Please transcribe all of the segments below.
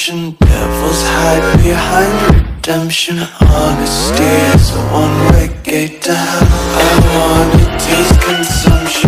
the. Devils hide behind redemption. Honesty is a one-way gate to hell. I wanna taste consumption,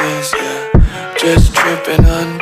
Yeah. Just tripping on